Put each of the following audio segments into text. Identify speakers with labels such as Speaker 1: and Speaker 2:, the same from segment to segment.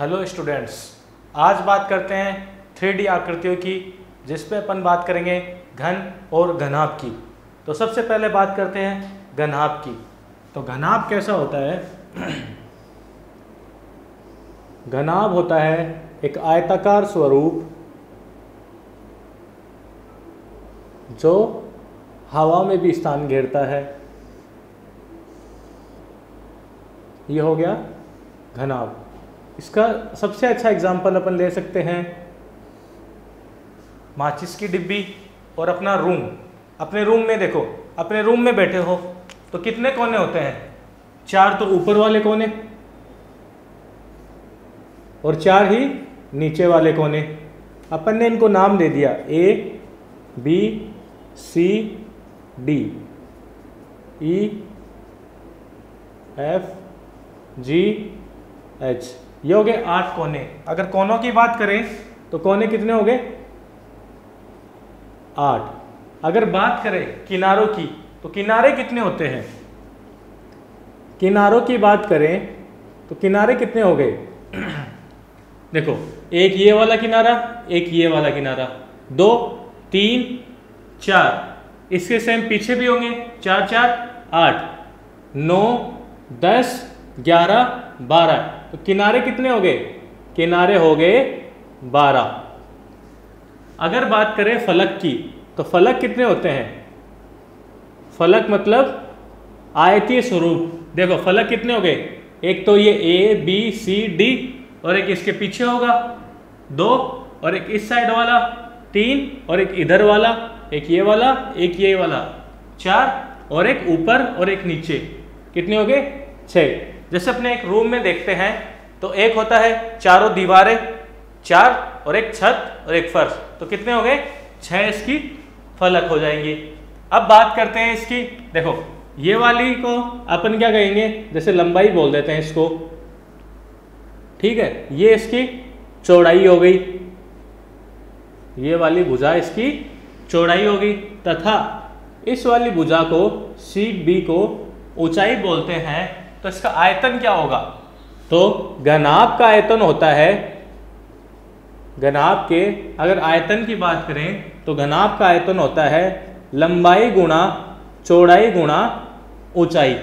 Speaker 1: Hello students आज बात करते हैं थ्री आकृतियों की जिस पे अपन बात करेंगे घन और घनाभ की। तो सबसे पहले बात करते हैं घनाभ की। तो घनाभ कैसा होता है? घनाभ होता है एक आयताकार स्वरूप जो हवा में भी स्थान घेरता है। ये हो गया घनाभ। इसका सबसे अच्छा एग्ज़ाम्पल अपन ले सकते हैं माचिस की डिब्बी और अपना रूम अपने रूम में देखो, अपने रूम में बैठे हो तो कितने कोने होते हैं? चार तो ऊपर वाले कोने और चार ही नीचे वाले कोने। अपन ने इनको नाम दे दिया A B C D E F G H ये हो गए आठ कोने। अगर कोनों की बात करें तो कोने कितने हो गए आठ। अगर बात करें किनारों की तो किनारे कितने होते हैं? किनारों की बात करें तो किनारे कितने हो गए? देखो, एक ये वाला किनारा, एक ये वाला किनारा। दो, तीन, चार। इसके सेम पीछे भी होंगे। चार चार, आठ। नौ, दस, ग्यारह, बारह। तो किनारे कितने हो गए किनारे हो गए बारह। अगर बात करें फलक की तो फलक कितने होते हैं? फलक मतलब आयतीय स्वरूप। देखो, फलक कितने हो गए एक तो ये ए बी सी डी और एक इसके पीछे होगा। दो और एक इस साइड वाला। तीन और एक इधर वाला। एक ये वाला, एक ये वाला। चार और एक ऊपर और एक नीचे। कितने हो गए छः जैसे अपने एक रूम में देखते हैं तो एक होता है चारों दीवारें, चार और एक छत और एक फर्श। तो कितने हो गए? छह इसकी फलक हो जाएँगी। अब बात करते हैं इसकी, देखो, ये वाली को अपन क्या कहेंगे? जैसे लंबाई बोल देते हैं इसको। ठीक है, ये इसकी चौड़ाई हो गई। ये वाली भुजा इसकी चौड़ाई होगी तथा इस वाली भुजा को सी बी को ऊंचाई बोलते हैं। तो इसका आयतन क्या होगा? तो घनाभ का आयतन होता है, घनाभ के, अगर आयतन की बात करें तो घनाभ का आयतन होता है लंबाई गुणा चौड़ाई गुणा ऊंचाई।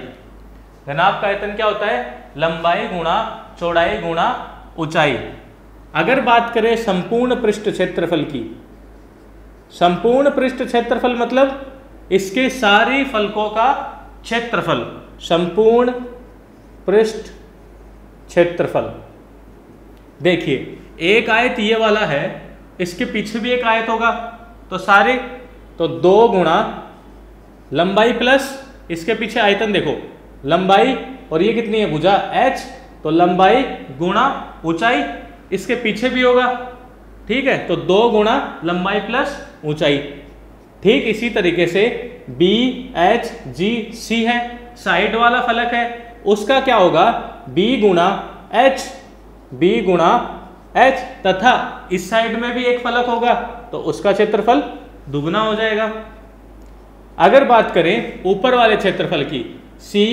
Speaker 1: घनाभ का आयतन क्या होता है? लंबाई गुणा चौड़ाई गुणा ऊंचाई। अगर बात करें संपूर्ण पृष्ठ क्षेत्रफल की, संपूर्ण पृष्ठ क्षेत्रफल मतलब इसके सारी फलकों का क्षेत्रफल। संपूर्ण पृष्ठ क्षेत्रफल। देखिए, एक आयत ये वाला है, इसके पीछे भी एक आयत होगा तो सारे तो दो गुणा लंबाई प्लस इसके पीछे आयतन देखो, लंबाई और ये कितनी है भुजा h तो लंबाई गुणा ऊंचाई इसके पीछे भी होगा, ठीक है तो दो गुणा लंबाई प्लस ऊंचाई। ठीक इसी तरीके से बी एच जी सी है, साइड वाला फलक है उसका क्या होगा? B गुणा एच बी गुणा एच तथा इस साइड में भी एक फलक होगा तो उसका क्षेत्रफल दुगना हो जाएगा। अगर बात करें ऊपर वाले क्षेत्रफल की C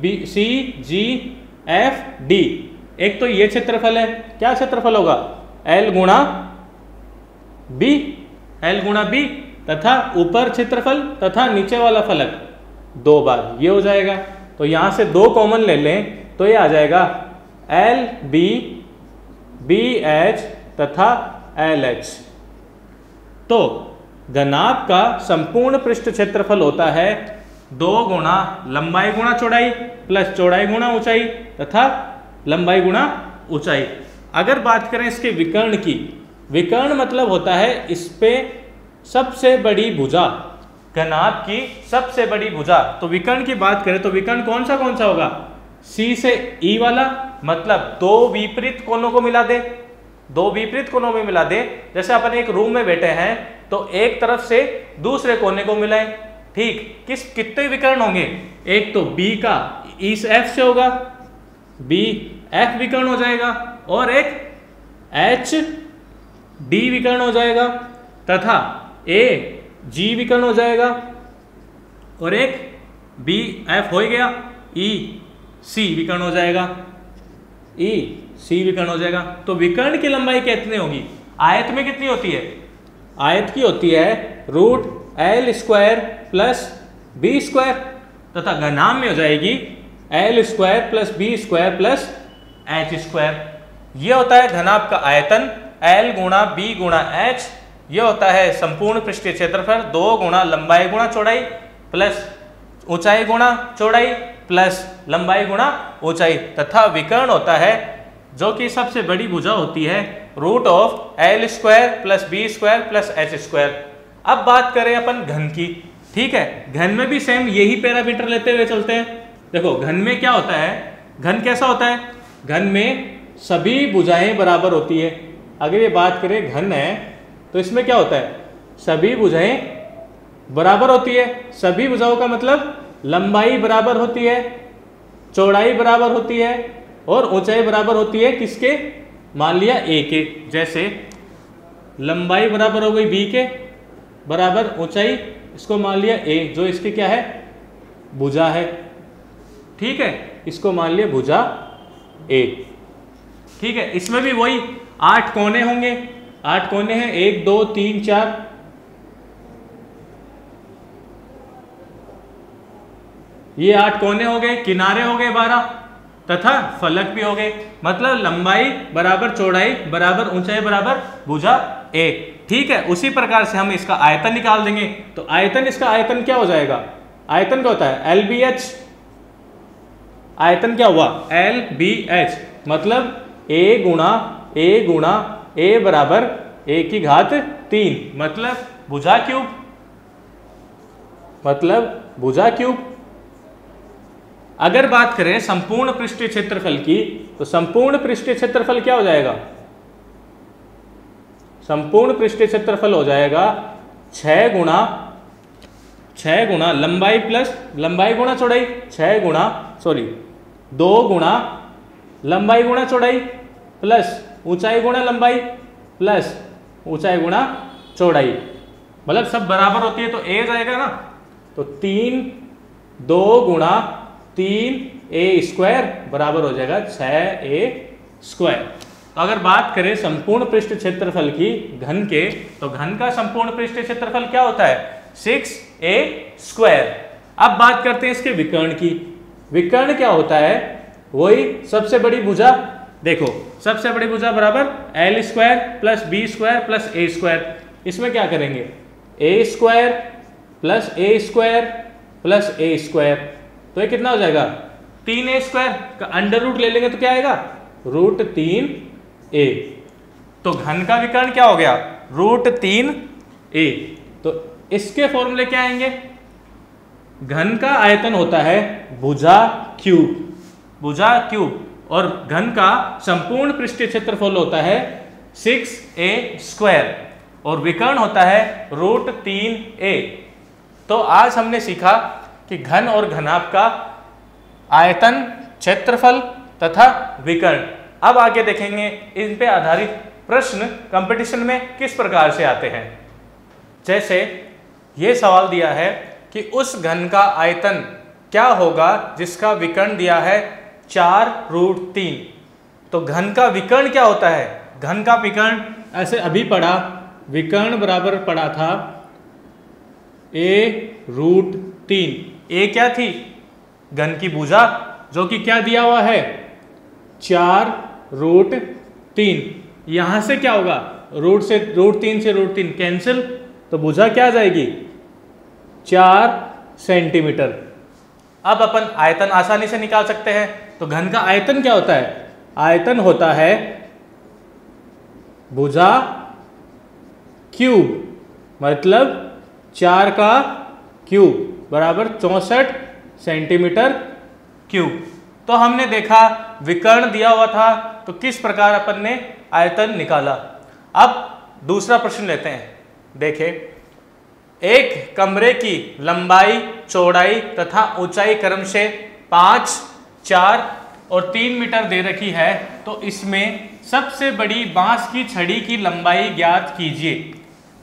Speaker 1: B C G F D एक तो ये क्षेत्रफल है, क्या क्षेत्रफल होगा? एल गुणा बी एल गुणा बी तथा ऊपर क्षेत्रफल तथा नीचे वाला फलक, दो बार, ये हो जाएगा। तो यहाँ से दो कॉमन ले लें तो ये आ जाएगा एल बी बी एच तथा एल एच तो घनाभ का संपूर्ण पृष्ठ क्षेत्रफल होता है दो गुणा लंबाई गुणा चौड़ाई प्लस चौड़ाई गुणा ऊंचाई तथा लंबाई गुणा ऊंचाई। अगर बात करें इसके विकर्ण की, विकर्ण मतलब होता है इस पे सबसे बड़ी भुजा। घनाभ की सबसे बड़ी भुजा। तो विकर्ण की बात करें तो विकर्ण कौन सा कौन सा होगा? सी से ई वाला मतलब दो विपरीत कोनों को मिला दे। दो विपरीत कोनों में मिला दे। जैसे अपन एक रूम में बैठे हैं तो एक तरफ़ से दूसरे कोने को मिलाएँ। ठीक, किस, कितने विकर्ण होंगे? एक तो बी का इस एफ़ से होगा। बी एफ़ विकर्ण हो जाएगा और एक एच डी विकर्ण हो जाएगा। तथा ए जी विकर्ण हो जाएगा और एक बी एफ़ हो गया, ई सी विकर्ण हो जाएगा। ई सी विकर्ण हो जाएगा। तो विकर्ण की लंबाई कितनी होगी? आयत में कितनी होती है? आयत की होती है root L square plus B square, तथा घनाम में हो जाएगी L square plus B square plus H square. यह होता है घनाभ का आयतन, एल गुणा बी गुणा एच ये होता है संपूर्ण पृष्ठीय क्षेत्रफल, दो गुणा लंबाई गुणा चौड़ाई प्लस ऊंचाई गुणा चौड़ाई प्लस लंबाई गुणा ऊंचाई। तथा विकर्ण होता है, जो कि सबसे बड़ी भुजा होती है, root of L square plus B square plus H square. अब बात करें अपन घन की। ठीक है, घन में भी सेम यही पैरामीटर लेते हुए चलते हैं। देखो, घन में क्या होता है? घन कैसा होता है? घन में सभी भुजाएँ बराबर होती है। अगर ये बात करें, घन है तो इसमें क्या होता है? सभी भुजाएँ बराबर होती है। सभी भुजाओं का मतलब लंबाई बराबर होती है, चौड़ाई बराबर होती है और ऊंचाई बराबर होती है किसके? मान लिया ए के। जैसे लंबाई बराबर हो गई बी के, बराबर ऊंचाई, इसको मान लिया ए जो इसकी क्या है? भुजा है। ठीक है? इसको मान लिया भुजा ए ठीक है? इसमें भी वही आठ कोने होंगे। आठ कोने हैं, एक, दो, तीन, चार। ये आठ कोने हो गए, किनारे हो गए बारह, तथा फलक भी हो गए। मतलब लंबाई बराबर, चौड़ाई बराबर, ऊंचाई बराबर, भुजा एक। ठीक है, उसी प्रकार से हम इसका आयतन निकाल देंगे। तो आयतन, इसका आयतन क्या हो जाएगा? आयतन क्या होता है? एल बी एच आयतन क्या हुआ? एल बी एच मतलब ए गुणा ए गुणा ए बराबर ए की घात तीन। मतलब भुजा क्यूब? मतलब भुजा क्यूब। अगर बात करें संपूर्ण पृष्ठीय क्षेत्रफल की तो संपूर्ण पृष्ठीय क्षेत्रफल क्या हो जाएगा? संपूर्ण पृष्ठीय क्षेत्रफल हो जाएगा छ गुणा छ गुणा लंबाई प्लस, लंबाई गुणा चौड़ाई छ गुणा सॉरी दो गुणा लंबाई गुणा चौड़ाई प्लस ऊंचाई गुणा लंबाई प्लस ऊंचाई गुणा चौड़ाई। मतलब सब बराबर होती है तो ए जाएगा ना? तो तीन दो गुणा तीन ए स्क्वायर बराबर हो जाएगा छ ए स्क्वायर तो अगर बात करें संपूर्ण पृष्ठ क्षेत्रफल की घन के तो घन का संपूर्ण पृष्ठ क्षेत्रफल क्या होता है? सिक्स ए स्क्वायर अब बात करते हैं इसके विकर्ण की। विकर्ण क्या होता है? वही सबसे बड़ी भुजा। देखो सबसे बड़ी भुजा बराबर L square plus B square plus A square इसमें क्या करेंगे? A square plus A square plus A square तो ये कितना हो जाएगा? तीन ए स्क्वायर का अंडर रूट ले लेंगे तो क्या आएगा? रूट तीन ए तो घन का विकर्ण क्या हो गया? रूट तीन ए तो इसके फॉर्मूले क्या आएँगे? घन का आयतन होता है भुजा क्यूब भुजा क्यूब और घन का संपूर्ण पृष्ठीय क्षेत्रफल होता है सिक्स ए स्क्वायर और विकर्ण होता है रूट तीन ए तो आज हमने सीखा कि घन और घनाभ का आयतन, क्षेत्रफल तथा विकर्ण। अब आगे देखेंगे इन पे आधारित प्रश्न कंपटीशन में किस प्रकार से आते हैं। जैसे ये सवाल दिया है कि उस घन का आयतन क्या होगा जिसका विकर्ण दिया है चार रूट तीन। तो घन का विकर्ण क्या होता है? घन का विकर्ण, ऐसे अभी पढ़ा, विकर्ण बराबर पड़ा था ए रूट तीन। ए क्या थी? घन की भुजा, जो कि क्या दिया हुआ है? चार रूट तीन। यहाँ से क्या होगा? रूट से, रूट तीन से रूट तीन। कैंसिल तो भुजा क्या आ जाएगी? चार सेंटीमीटर। अब अपन आयतन आसानी से निकाल सकते हैं। तो घन का आयतन क्या होता है? आयतन होता है भुजा क्यूब मतलब चार का क्यूब, बराबर चौसठ सेंटीमीटर क्यूब। तो हमने देखा, विकर्ण दिया हुआ था तो किस प्रकार अपन ने आयतन निकाला? अब दूसरा प्रश्न लेते हैं। देखे एक कमरे की लंबाई, चौड़ाई तथा ऊंचाई क्रम से पाँच, चार और तीन मीटर दे रखी है तो इसमें सबसे बड़ी बाँस की छड़ी की लंबाई ज्ञात कीजिए।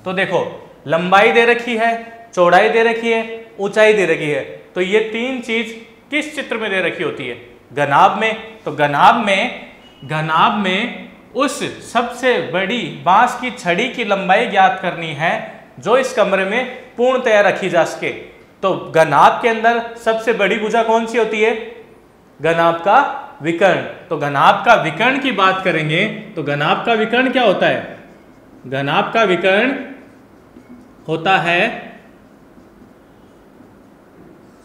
Speaker 1: तो देखो, लंबाई दे रखी है, चौड़ाई दे रखी है, ऊंचाई दे रखी है तो ये तीन चीज़ किस चित्र में दे रखी होती है? घनाब में। तो घनाब में घनाब में उस सबसे बड़ी बाँस की छड़ी की लंबाई ज्ञात करनी है जो इस कमरे में पूर्णतया रखी जा सके। तो घनाभ के अंदर सबसे बड़ी भुजा कौन सी होती है? घनाभ का विकर्ण। तो घनाभ का विकर्ण की बात करेंगे तो घनाभ का विकर्ण क्या होता है? घनाभ का विकर्ण होता है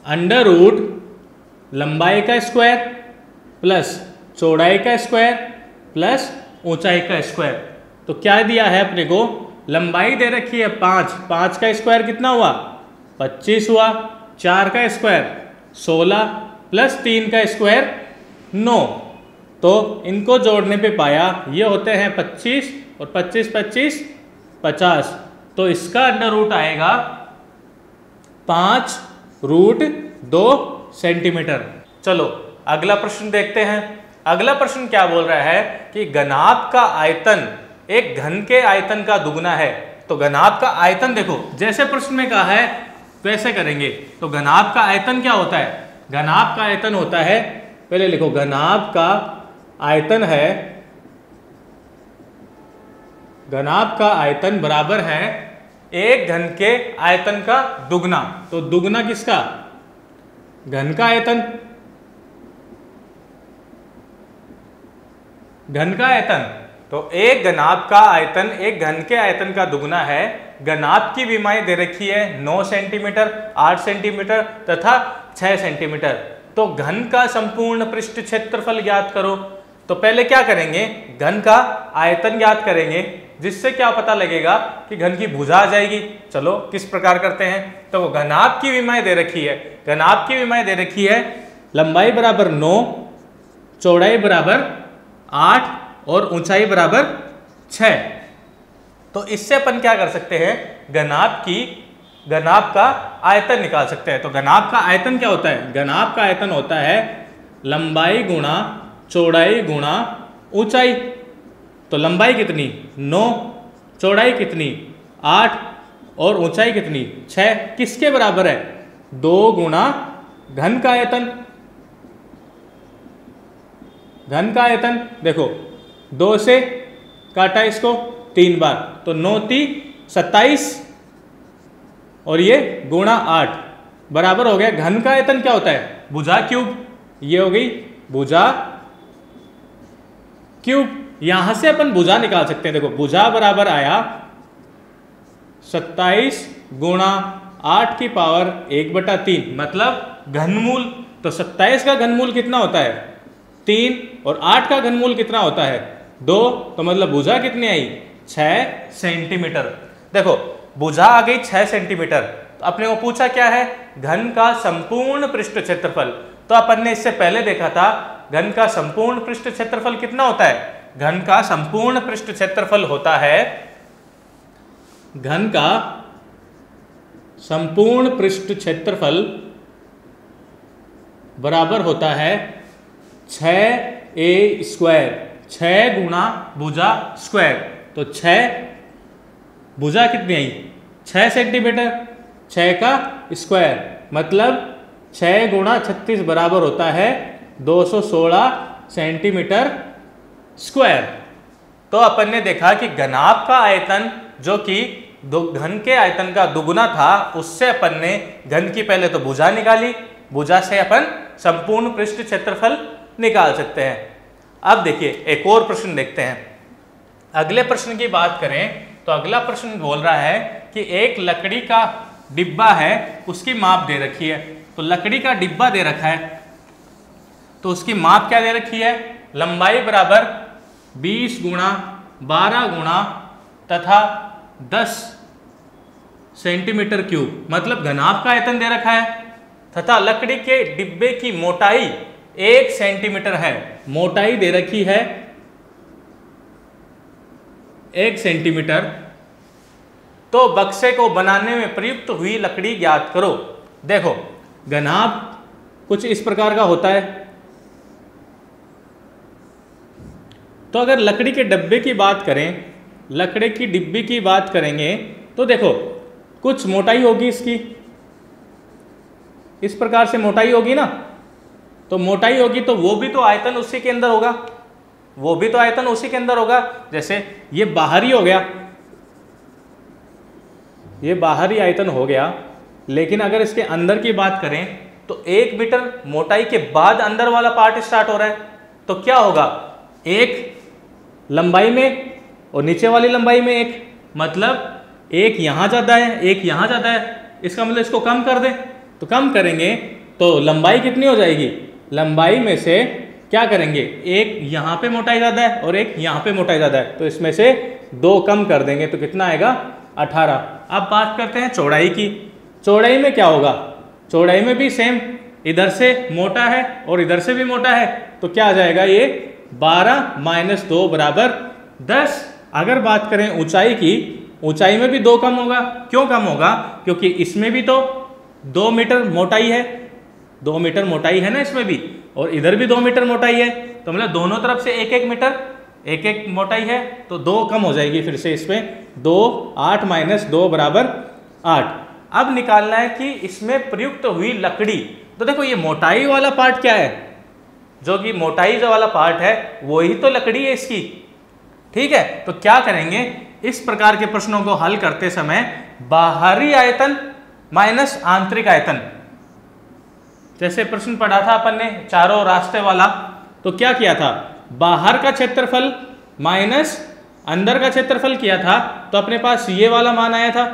Speaker 1: अंडर रूट लंबाई का स्क्वायर प्लस चौड़ाई का स्क्वायर प्लस ऊंचाई का स्क्वायर। तो क्या दिया है अपने को? लंबाई दे रखी है पाँच। पाँच का स्क्वायर कितना हुआ? पच्चीस हुआ। चार का स्क्वायर सोलह प्लस तीन का स्क्वायर नौ। तो इनको जोड़ने पे पाया, ये होते हैं पच्चीस और पच्चीस पच्चीस, पचास। तो इसका अंडर रूट आएगा पाँच रूट दो सेंटीमीटर चलो, अगला प्रश्न देखते हैं। अगला प्रश्न क्या बोल रहा है कि घनाभ का आयतन एक घन के आयतन का दुगना है। तो घनाभ का आयतन देखो, जैसे प्रश्न में कहा है, वैसे करेंगे। तो घनाभ का आयतन क्या होता है? घनाभ का आयतन होता है, पहले लिखो, घनाभ का आयतन है, घनाभ का आयतन बराबर है एक घन के आयतन का दुगना। तो दुगना किसका? घन का आयतन। घन का आयतन। तो एक घनाभ का आयतन, एक घन के आयतन का दुगना है। घनाभ की विमाई दे रखी है 9 सेंटीमीटर 8 सेंटीमीटर तथा 6 सेंटीमीटर। तो घन का संपूर्ण पृष्ठ क्षेत्रफल ज्ञात करो। तो पहले क्या करेंगे? घन का आयतन ज्ञात करेंगे, जिससे क्या पता लगेगा कि घन की भुजा आ जाएगी। चलो, किस प्रकार करते हैं? तो वो घनाभ की विमाएँ दे रखी है। घनाभ की विमाएँ दे रखी है लंबाई बराबर नौ, चौड़ाई बराबर आठ और ऊंचाई बराबर छ तो इससे अपन क्या कर सकते हैं? घनाभ की, घनाभ का आयतन निकाल सकते हैं। तो घनाभ का आयतन क्या होता है? घनाभ का आयतन होता है लंबाई गुणा चौड़ाई गुणा ऊंचाई। तो लंबाई कितनी? नौ। चौड़ाई कितनी? आठ। और ऊंचाई कितनी? छ किसके बराबर है? दो गुणा घन का आयतन। घन का आयतन, देखो दो से काटा इसको तीन बार। तो नौ ती सत्ताईस और ये गुणा आठ। बराबर हो गया। घन का आयतन क्या होता है? भुजा क्यूब। ये हो गई भुजा क्यूब। यहाँ से अपन भुजा निकाल सकते हैं। देखो, भुजा बराबर आया सत्ताईस गुणा आठ की पावर एक बटा तीन। मतलब घनमूल। तो सत्ताईस का घनमूल कितना होता है? तीन। और आठ का घनमूल कितना होता है? दो तो मतलब भुजा कितनी आई? छ सेंटीमीटर। देखो, भुजा आ गई छ सेंटीमीटर। तो अपने को पूछा क्या है? घन का संपूर्ण पृष्ठ क्षेत्रफल। तो अपन ने इससे पहले देखा था, घन का संपूर्ण पृष्ठ क्षेत्रफल कितना होता है? घन का संपूर्ण पृष्ठ क्षेत्रफल होता है, घन का संपूर्ण पृष्ठ क्षेत्रफल बराबर होता है छ ए स्क्वायर। छ गुणा भुजा स्क्वायर तो छ भुजा कितनी आई? छ सेंटीमीटर छ का स्क्वायर मतलब छ गुणा छत्तीस बराबर होता है 216 सेंटीमीटर स्क्वायर तो अपन ने देखा कि घनाभ का आयतन, जो कि घन के आयतन का दुगुना था, उससे अपन ने घन की पहले तो भुजा निकाली। भुजा से अपन संपूर्ण पृष्ठ क्षेत्रफल निकाल सकते हैं। अब देखिए, एक और प्रश्न देखते हैं। अगले प्रश्न की बात करें तो अगला प्रश्न बोल रहा है कि एक लकड़ी का डिब्बा है, उसकी माप दे रखी है। तो लकड़ी का डिब्बा दे रखा है तो उसकी माप क्या दे रखी है? लंबाई बराबर 20 गुणा बारह गुणा तथा 10 सेंटीमीटर क्यूब मतलब घनाभ का आयतन दे रखा है, तथा लकड़ी के डिब्बे की मोटाई एक सेंटीमीटर है, मोटाई दे रखी है। एक सेंटीमीटर। तो बक्से को बनाने में प्रयुक्त हुई लकड़ी ज्ञात करो। देखो, घनाभ कुछ इस प्रकार का होता है। तो अगर लकड़ी के डब्बे की बात करें, लकड़ी की डिब्बी की बात करेंगे तो देखो, कुछ मोटाई होगी इसकी। इस प्रकार से मोटाई होगी ना? तो मोटाई होगी तो वो भी तो आयतन उसी के अंदर होगा। वो भी तो आयतन उसी के अंदर होगा। जैसे ये बाहरी हो गया, ये बाहरी आयतन हो गया, लेकिन अगर इसके अंदर की बात करें तो एक मीटर मोटाई के बाद अंदर वाला पार्ट स्टार्ट हो रहा है। तो क्या होगा? एक लंबाई में और नीचे वाली लंबाई में एक। मतलब एक यहाँ ज़्यादा है, एक यहाँ ज़्यादा है। इसका मतलब इसको कम कर दें। तो कम करेंगे तो लंबाई कितनी हो जाएगी? लंबाई में से क्या करेंगे? एक यहाँ पे मोटाई ज़्यादा है और एक यहाँ पे मोटाई ज़्यादा है। तो इसमें से दो कम कर देंगे तो कितना आएगा? अठारह। अब बात करते हैं चौड़ाई की। चौड़ाई में क्या होगा? चौड़ाई में भी सेम इधर से मोटा है और इधर से भी मोटा है। तो क्या आ जाएगा ये? 12 माइनस दो बराबर 10 अगर बात करें ऊंचाई की, ऊंचाई में भी दो कम होगा। क्यों कम होगा? क्योंकि इसमें भी तो दो मीटर मोटाई है। दो मीटर मोटाई है ना इसमें भी? और इधर भी दो मीटर मोटाई है। तो मतलब दोनों तरफ़ से एक एक मीटर, एक एक मोटाई है तो दो कम हो जाएगी फिर से इसमें। दो, आठ माइनस दो बराबर आठ। अब निकालना है कि इसमें प्रयुक्त हुई लकड़ी तो देखो ये मोटाई वाला पार्ट क्या है? जो कि मोटाई जो वाला पार्ट है, वही तो लकड़ी है इसकी। ठीक है? तो क्या करेंगे? इस प्रकार के प्रश्नों को हल करते समय बाहरी आयतन माइनस आंतरिक आयतन। जैसे प्रश्न पढ़ा था अपन ने, चारों रास्ते वाला तो क्या किया था? बाहर का क्षेत्रफल माइनस अंदर का क्षेत्रफल किया था तो अपने पास ये वाला मान आया था।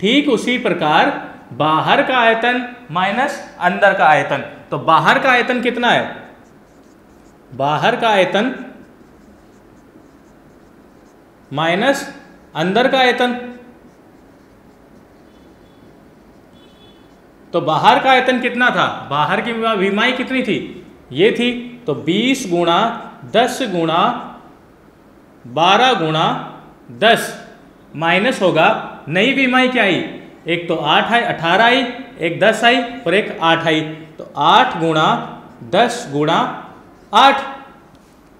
Speaker 1: ठीक उसी प्रकार बाहर का आयतन माइनस अंदर का आयतन तो बाहर का आयतन कितना है? बाहर का आयतन माइनस अंदर का आयतन। तो बाहर का आयतन कितना था? बाहर की विमाई कितनी थी? ये थी तो 20 गुणा 10 गुणा 12 गुणा 10 माइनस होगा, नई विमाई क्या आई? एक तो 8 आई 18 आई, एक 10 आई और एक 8 आई। तो आठ गुणा 10 गुणा आठ।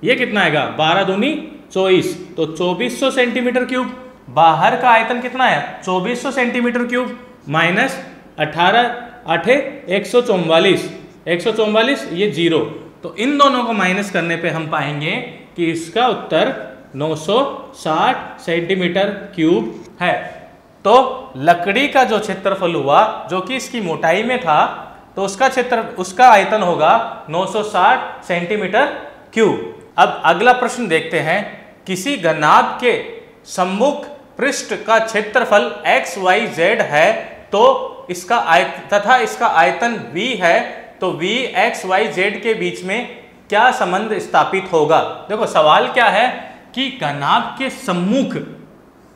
Speaker 1: ये कितना आएगा? 12 दूनी 24 तो 2400 सेंटीमीटर क्यूब। बाहर का आयतन कितना है? चौबीस सौ सेंटीमीटर क्यूब। माइनस अठारह आठे एक सौ चौवालीस। एक सौ चौवालीस, ये ज़ीरो। तो इन दोनों को माइनस करने पे हम पाएँगे कि इसका उत्तर 960 सेंटीमीटर क्यूब है। तो लकड़ी का जो क्षेत्रफल हुआ, जो कि इसकी मोटाई में था तो उसका क्षेत्र, उसका आयतन होगा 960 सेंटीमीटर क्यूब। अब अगला प्रश्न देखते हैं। किसी घनाभ के सम्मुख पृष्ठ का क्षेत्रफल एक्स, वाई, जेड है तो इसका आय तथा इसका आयतन v है तो v, x, y, z के बीच में क्या संबंध स्थापित होगा? देखो, सवाल क्या है कि घनाभ के सम्मुख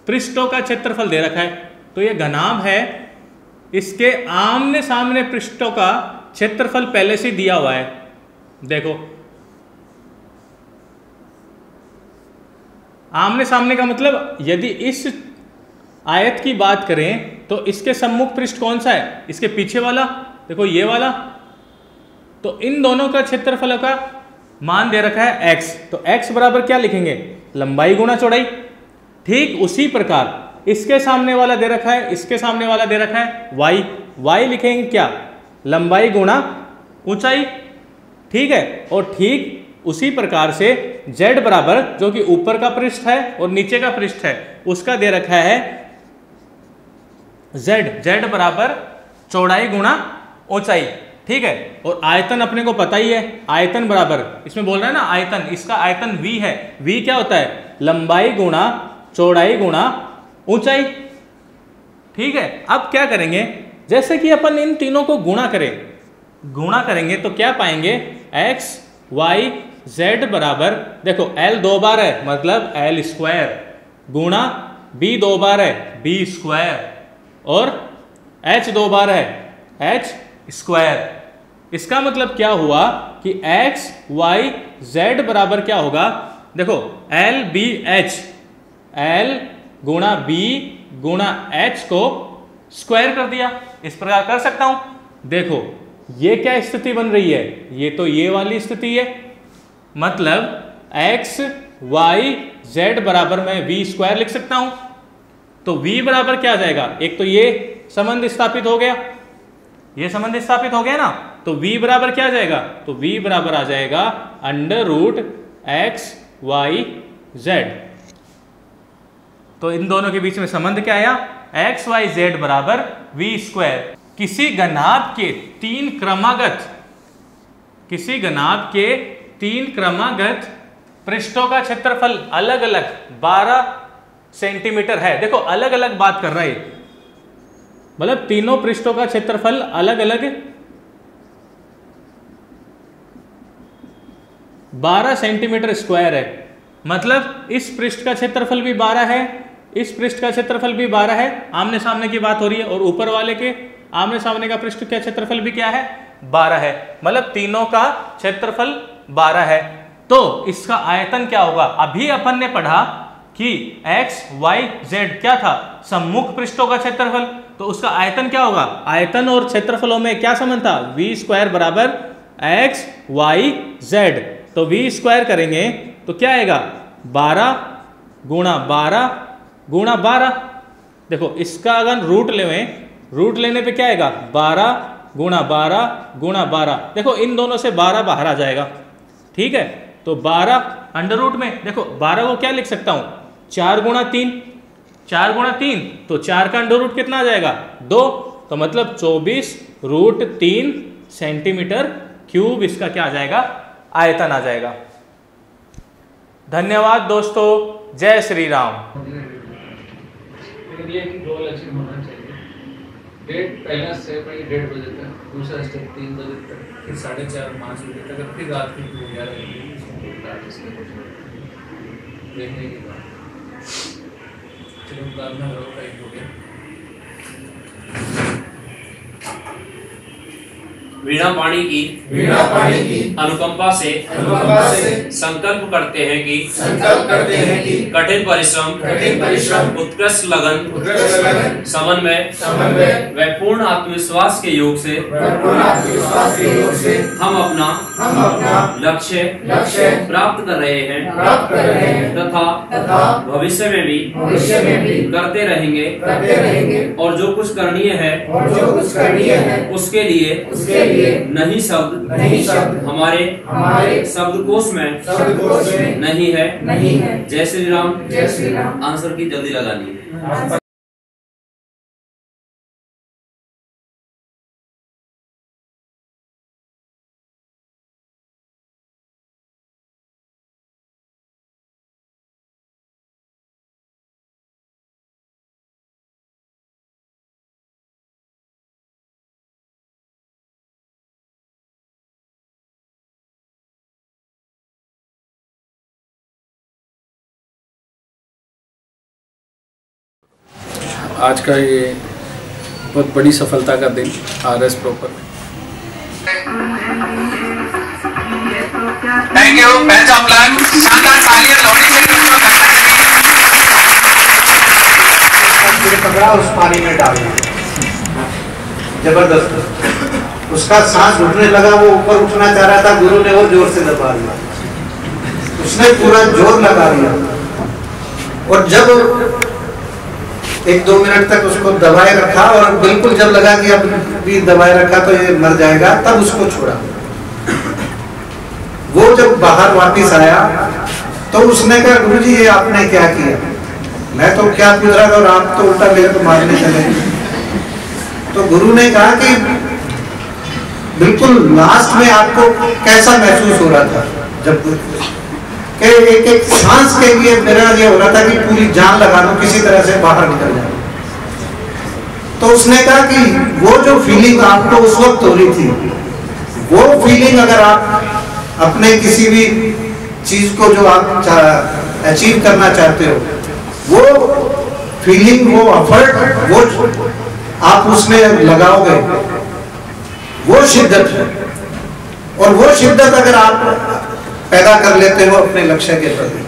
Speaker 1: पृष्ठों का क्षेत्रफल दे रखा है। तो ये घनाभ है, इसके आमने सामने पृष्ठों का क्षेत्रफल पहले से दिया हुआ है। देखो आमने सामने का मतलब यदि इस आयत की बात करें तो इसके सम्मुख पृष्ठ कौन सा है? इसके पीछे वाला? देखो, ये वाला। तो इन दोनों का क्षेत्रफल का मान दे रखा है x तो x बराबर क्या लिखेंगे? लंबाई गुना चौड़ाई। ठीक उसी प्रकार इसके सामने वाला दे रखा है, इसके सामने वाला दे रखा है y y लिखेंगे क्या? लंबाई गुणा ऊंचाई। ठीक है? और ठीक उसी प्रकार से z बराबर, जो कि ऊपर का पृष्ठ है और नीचे का पृष्ठ है, उसका दे रखा है z z बराबर चौड़ाई गुणा ऊंचाई, ठीक है? और आयतन अपने को पता ही है, आयतन बराबर। इसमें बोल रहा है ना आयतन, इसका आयतन v है। V क्या होता है? लंबाई गुणा चौड़ाई गुणा ऊंचाई। ठीक है? अब क्या करेंगे? जैसे कि अपन इन तीनों को गुणा करें, गुणा करेंगे तो क्या पाएँगे? X, y, z बराबर, देखो, l दो बार है मतलब l स्क्वायर गुणा b दो बार है, b स्क्वायर और h दो बार है। H स्क्वायर इसका मतलब क्या हुआ कि x, y, z बराबर क्या होगा? देखो, l, b, h l गुणा बी गुणा एच को स्क्वायर कर दिया। इस प्रकार कर सकता हूँ। देखो, ये क्या स्थिति बन रही है? ये तो ये वाली स्थिति है। मतलब x, y, z बराबर मैं v स्क्वायर लिख सकता हूँ। तो v बराबर क्या आ जाएगा? एक तो ये संबंध स्थापित हो गया। ये संबंध स्थापित हो गया ना? तो v बराबर क्या जाएगा? तो v बराबर आ जाएगा under root X Y Z तो इन दोनों के बीच में संबंध क्या आया? एक्स वाई जेड बराबर वी स्क्वायर किसी घनाभ के तीन क्रमागत, किसी घनाभ के तीन क्रमागत पृष्ठों का क्षेत्रफल अलग अलग 12 सेंटीमीटर है। देखो अलग अलग बात कर रहा है मतलब तीनों पृष्ठों का क्षेत्रफल अलग अलग 12 सेंटीमीटर स्क्वायर है। मतलब इस पृष्ठ का क्षेत्रफल भी 12 है, इस पृष्ठ का क्षेत्रफल भी 12 है। आमने सामने की बात हो रही है, और ऊपर वाले के आमने सामने का पृष्ठ का क्षेत्रफल भी क्या है? 12 है। मतलब तीनों का क्षेत्रफल 12 है। तो इसका आयतन क्या होगा? अभी अपन ने पढ़ा कि x, y, z क्या था? सम्मुख पृष्ठों का क्षेत्रफल। तो उसका आयतन क्या होगा? आयतन और क्षेत्रफलों में क्या संबंध था? V स्क्वायर बराबर x, y, z तो v स्क्वायर करेंगे तो क्या आएगा? 12 गुणा बारह गुणा बारह। देखो इसका अगर रूट ले रूट लेने पे क्या आएगा? 12 गुणा बारह गुणा बारह। देखो इन दोनों से 12 बाहर आ जाएगा। ठीक है? तो 12 अंडर रूट में देखो 12 को क्या लिख सकता हूँ? चार गुणा तीन। चार गुणा तीन तो चार का अंडर रूट कितना आ जाएगा? दो। तो मतलब चौबीस रूट तीन सेंटीमीटर क्यूब इसका क्या आ जाएगा? आयतन आ जाएगा। धन्यवाद दोस्तों। जय श्री राम।
Speaker 2: डेट पहला स्टेप है डेढ़ बजे तक। दूसरा स्टेप तीन बजे तक। फिर साढ़े चार, पाँच बजे तक। फिर रात की बजे देखने के बाद चलो रोल का एक हो गया।
Speaker 3: वीणा पाणी की
Speaker 4: वीणा पाणी की
Speaker 3: अनुकंपा से
Speaker 4: अनुकंपा से
Speaker 3: संकल्प करते हैं कि
Speaker 4: संकल्प करते हैं कि
Speaker 3: कठिन परिश्रम
Speaker 4: कठिन परिश्रम
Speaker 3: उत्कृष्ट लगन
Speaker 4: उत्कृष्ट लगन
Speaker 3: समन्वय
Speaker 4: समन्वय
Speaker 3: व पूर्ण आत्मविश्वास के योग से
Speaker 4: पूर्ण आत्मविश्वास के योग से
Speaker 3: हम अपना
Speaker 4: हम अपना
Speaker 3: लक्ष्य
Speaker 4: लक्ष्य
Speaker 3: प्राप्त कर रहे हैं
Speaker 4: प्राप्त कर रहे हैं
Speaker 3: तथा
Speaker 4: तथा
Speaker 3: भविष्य में भी
Speaker 4: भविष्य में भी
Speaker 3: करते रहेंगे
Speaker 4: करते रहेंगे
Speaker 3: और जो कुछ करणीय है
Speaker 4: और जो कुछ करणीय है
Speaker 3: उसके लिए
Speaker 4: उसके लिए
Speaker 3: नहीं शब्द
Speaker 4: नहीं शब्द
Speaker 3: हमारे
Speaker 4: हमारे
Speaker 3: शब्दकोश में
Speaker 4: शब्दकोश में
Speaker 3: नहीं है।
Speaker 4: नहीं है।
Speaker 3: जय श्री राम।
Speaker 4: जय श्री राम।
Speaker 3: आंसर की जल्दी लगानी है
Speaker 2: आज का ये बहुत बड़ी सफलता का दिन R S proper
Speaker 5: thank you
Speaker 6: फिर पकड़ा उस पानी में डाल। ज़बरदस्त। उसका सांस घुटने लगा वो ऊपर उठना चाह रहा था गुरु ने वो ज़ोर से दबा दिया। उसने पूरा ज़ोर लगा दिया। और जब एक दो मिनट तक उसको दबाए रखा और बिल्कुल जब लगा कि अब भी दबाए रखा तो ये मर जाएगा, तब उसको छोड़ा। वो जब बाहर वापस आया तो उसने कहा, गुरु जी, ये आपने क्या किया? मैं तो क्या था और आप तो उल्टा मेरे को मारने चले। तो गुरु ने कहा कि बिल्कुल लास्ट में आपको कैसा महसूस हो रहा था? जब कि एक एक सांस के लिए मेरा ये हो रहा था कि पूरी जान लगा दो, किसी तरह से बाहर निकल जाए तो उसने कहा कि वो जो फीलिंग आपको उस वक्त हो रही थी, वो फीलिंग अगर आप अपने किसी भी चीज़ को जो आप अचीव करना चाहते हो, वो फीलिंग वो अफर्ट वो आप उसमें लगाओगे, वो शिद्दत है। और वो शिद्दत अगर आप पैदा कर लेते हो अपने लक्ष्य के प्रति।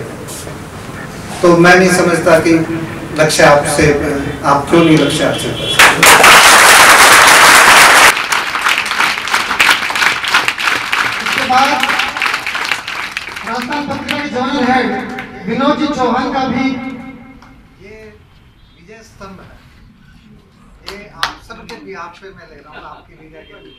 Speaker 6: तो मैं नहीं समझता कि लक्ष्य आपसे, आप क्यों नहीं लक्ष्य
Speaker 7: बाद राजस्थान विनोद जी चौहान का भी
Speaker 6: ये विजय स्तंभ है। ये आप सबके भी आप पे मैं ले रहा हूँ, आपकी विजय के लिए।